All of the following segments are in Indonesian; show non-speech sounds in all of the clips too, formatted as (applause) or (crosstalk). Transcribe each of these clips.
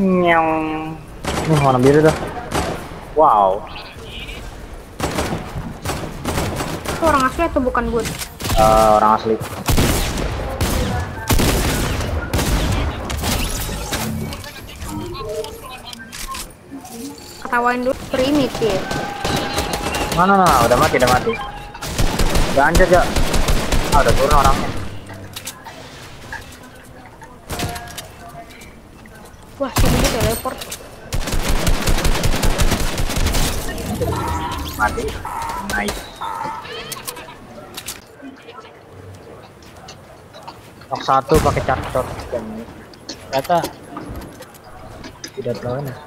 Nyong. Ini warna biru tuh. Wow. Itu orang asli atau bukan gue? Eh, orang asli. Ketawain dulu primitif. Mana mana udah mati udah mati. Udah anjir ya. Ah, udah turun orangnya. Wah, sini teleport. Mati. Nice. Nok satu pakai charger dan ternyata tidak terlalu enak.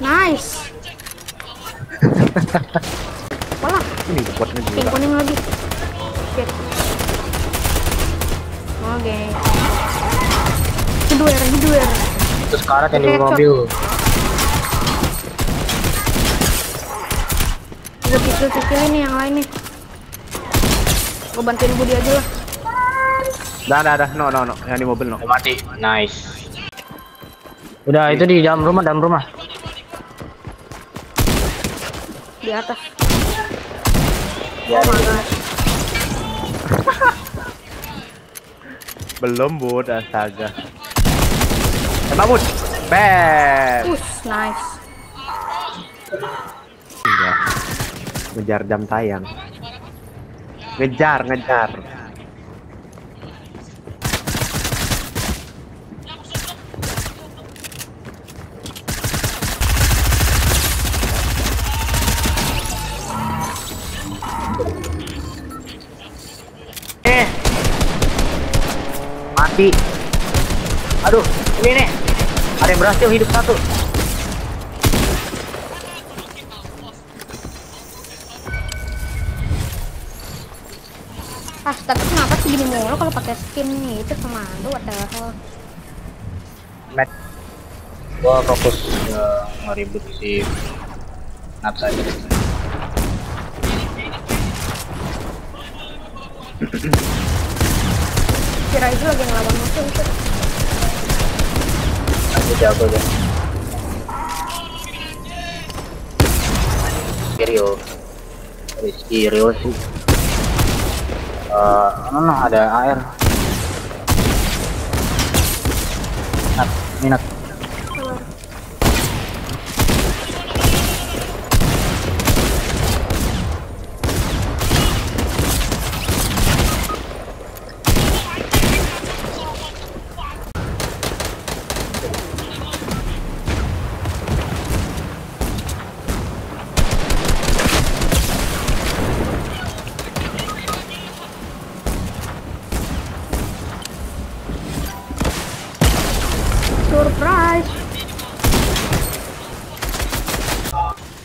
Nice. (laughs) Walah, Ini buatnya pink juga. kuning lagi. Shit. Oke. Kedua, kedua. Terus karet yang di mobil. Gue cicil-cicilin nih yang lain nih. Gue bantuin Budi aja lah. Dah, dah, dah. No, no, no. Yang di mobil, no. Udah mati. Nice. Udah itu di dalam rumah, dalam rumah. Di atas. Ya, Oh my god. Belum, Bud. Astaga. Tembak, Bud. Bam. Nice. Iya. Ngejar jam tayang. Ngejar, ngejar. Mati. Aduh, ini nih. Ada yang berhasil hidup satu. Astaga, kenapa sih gini mulu kalau pakai skin nih? Itu komando what the hell? Matt. Gua fokus ke ngeribut si Nats aja. (clears throat) Kira itu lagi ngelawan musuh itu. Aku jago deh. Rio. Rizky Rio sih. Eh, mana ada air. Nat, minat.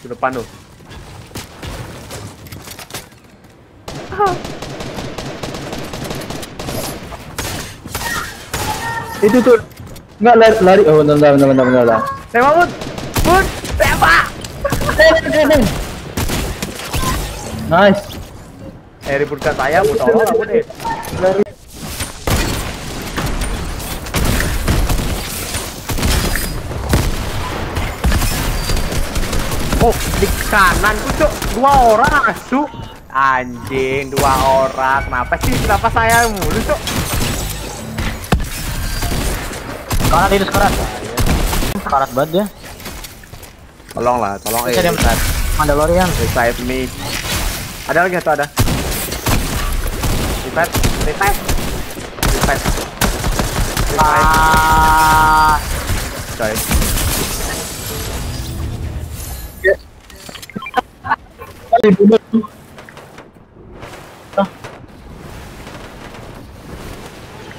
Di depan tuh. Itu tuh. Enggak lari, lari. Oh, bentar, bentar, bentar, bentar, bentar. Tembak, Bud. Bud, tembak. Nice. Eh, ributkan saya, Bud. Tolong, Bud. Oh, di kanan tuh, Cuk. Dua orang asu. Anjing, dua orang. Kenapa sih? Kenapa saya mulu, Cuk? Karat itu sekarat. Sekarat banget dia. Tolong lah, tolong eh. Mandalorian. Revive me. Ada lagi atau ada? Revive, revive. Revive. Revive. Ah. Coy. Bunuh.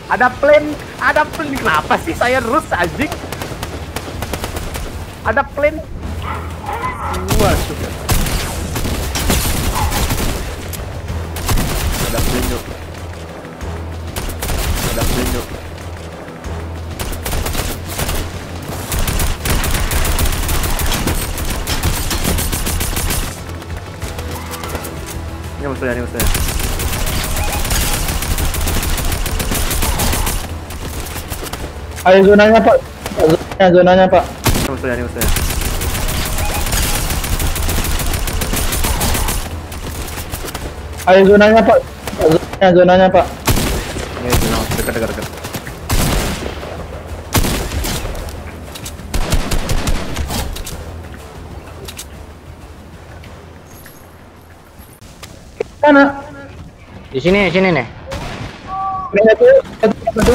Ada plane, ada plane. Kenapa sih saya terus anjing? Ada plane. Wah, suka. Ada plane yuk. Ada plane. 本当にありません ada zonanya pak zonanya zonanya pak 本当にありませんあれ、zonanya pak zonanya zonanya pak ini zona dekat dekat dekat Mana? Di sini, di sini nih. Mana tuh? satu, satu.